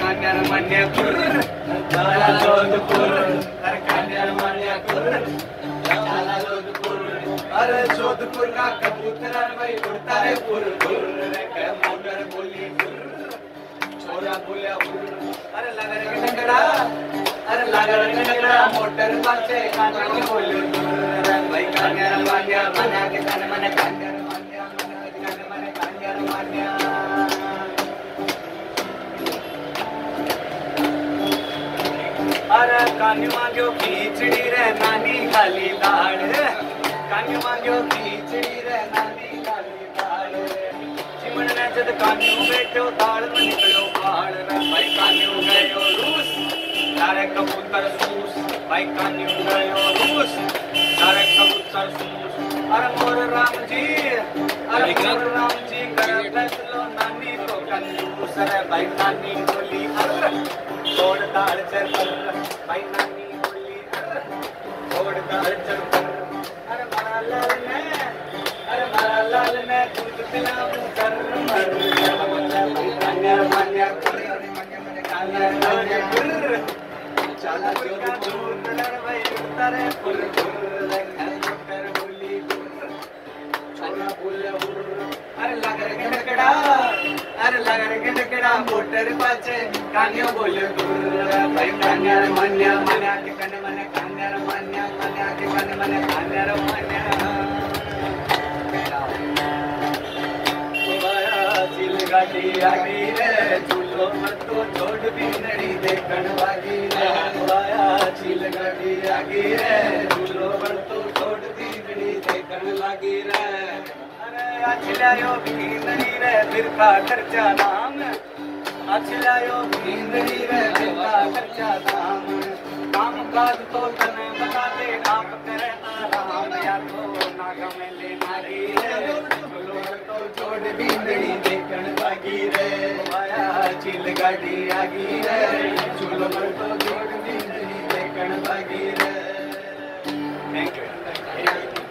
कान्यार मान्या कुर्र चाला जोधपुर अरे कान्यार मान्या कुर्र चाला जोधपुर अरे जोधपुर का कबूतर भाई उड़ता है पुर पुर रे के मोटर बोली पुर छोरा बोलिया पुर अरे लगा रे टकरा अरे लगा रे टकरा मोटर अरे कान्यू मांग्यो खीचड़ी रे नानी खाली दाड़. कान्यू मांग्यो खीचड़ी रे नानी खाली दाड़. चिमण ने जद कान्यू बैठो दाड़ में निकलो बाड़ रे भाई कान्यू गयो रूस तारे कबूतर सूस. भाई कान्यू गयो रूस तारे कबूतर सूस. अरे मोर राम जी अरे मोर राम जी कर फैसलो नानी तो कंजूस. रे भाई नानी छोड़ दाड़ चल भाई नानी बोली अरे चल मारा लाल ने अरे मारा लाल ने दूध पिलाऊं कर मर मान्या मान्या कर मान्या मान्या कर चाला जो दूर लड़ भाई उड़ता रे फुल फुल कर बोली छोरा बोले अरे लगा रे गड़गड़ा अरे लगा रे गड़गड़ा मोटर पाचे। कान्यो बोले, दूर भाई, कान्या रे मान्या मान्या के कने मने, कान्या रे मान्या मान्या के कने मने, कान्या रे मान्या। चिल गाड़ी आगी रे चूल्हो मत तो छोड़ भी नड़ी देखण वागी रे। वाया चिल गाड़ी आगी रे अरे अचलायो भींदड़ी रे बिरका खर्चा नाम। अचलायो भींदड़ी रे बिरका खर्चा नाम। काम काज तो तने बता दे आप करे आराम। या तो नाग में ले नारी रे तो छोड़ भींदड़ी देखण लागी रे। वाया चिल गाड़ी आगी रे।